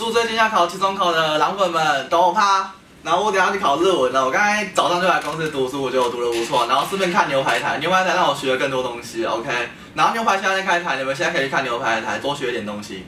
祝最近要考期中考的狼粉们懂我趴。然后我等下去考日文了，我刚才早上就来公司读书，我觉得我读的不错。然后顺便看牛排台，牛排台让我学了更多东西。OK，然后牛排现在在开台，你们现在可以去看牛排台，多学一点东西。